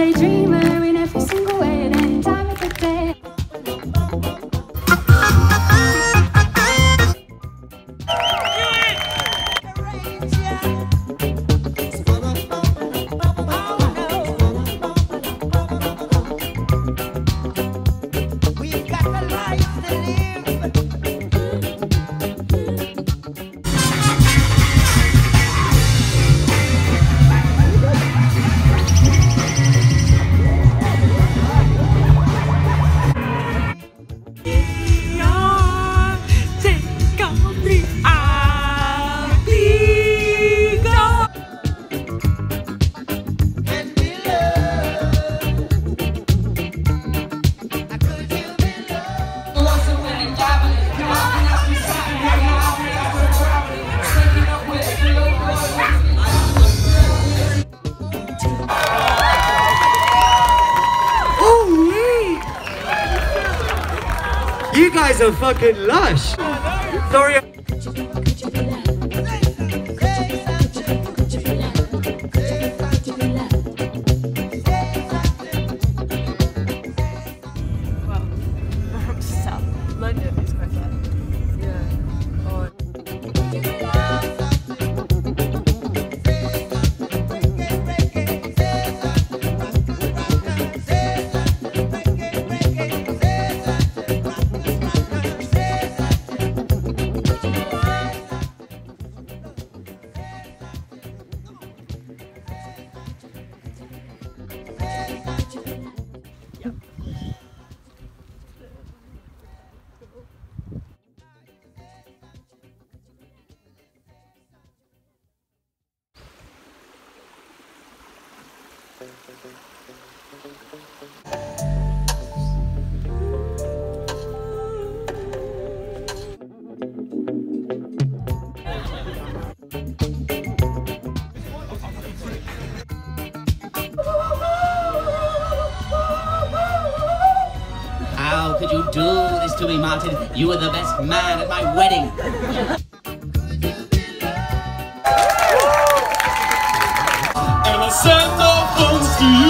daydream. guys are fucking lush. Sorry. How could you do this to me, Martin? You were the best man at my wedding see